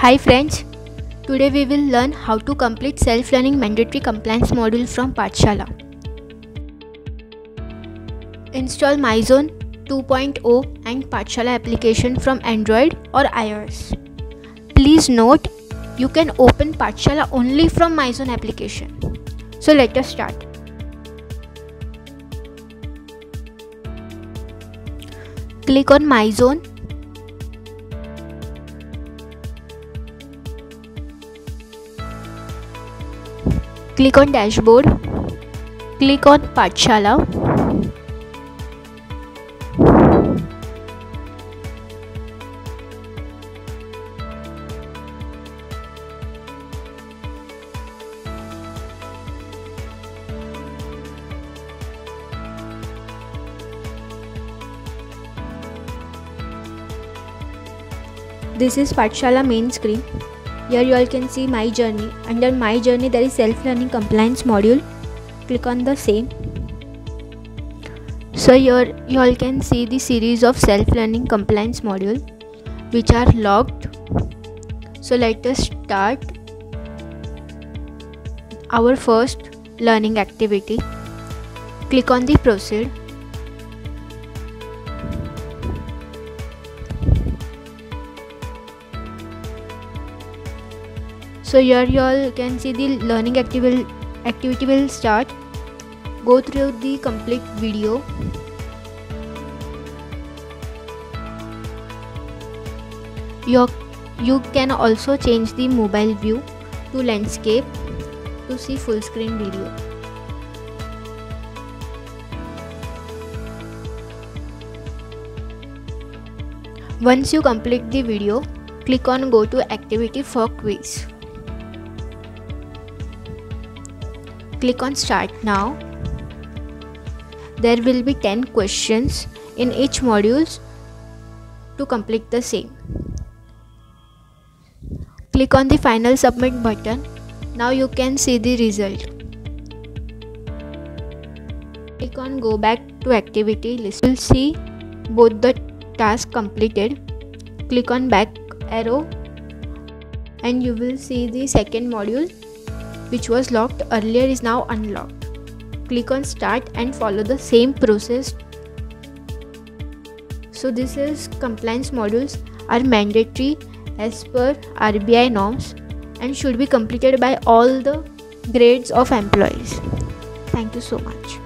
Hi friends, today we will learn how to complete self-learning mandatory compliance module from Pathshala. Install MyZone 2.0 and Pathshala application from Android or iOS. Please note, you can open Pathshala only from MyZone application. So let us start. Click on MyZone click on dashboard click on Pathshala This is Pathshala main screen. Here you all can see my journey. Under my journey there is self-learning compliance module. Click on the same. So here you all can see the series of self-learning compliance module which are logged. So let us start our first learning activity. Click on the proceed so here you all can see the learning activity activity will start. Go through the complete video. You you can also change the mobile view to landscape to see full screen video. Once you complete the video click on go to activity for quiz click on start now. There will be 10 questions in each modules to complete the same. Click on the final submit button. Now you can see the result. Click on go back to activity list. You will see both the tasks completed. Click on back arrow. And you will see the second module which was locked earlier is now unlocked. Click on start and follow the same process. So this is compliance modules are mandatory as per RBI norms and should be completed by all the grades of employees. Thank you so much.